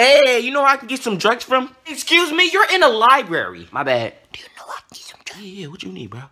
Hey, you know where I can get some drugs from? Excuse me, you're in a library. My bad. Do you know I can get some drugs? Yeah, yeah, what you need, bro?